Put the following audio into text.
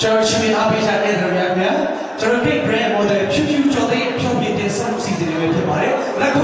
ကျွန်တော်ရှင်မအားပေးချတဲ့ကြရဗျာကျွန်တော်ဒီ brand model ဖြူဖြူကျော်တဲ့ဖြူပြတဲ့ဆောက်စီစဉ်တွေဖြစ်ပါတယ်လက်ခု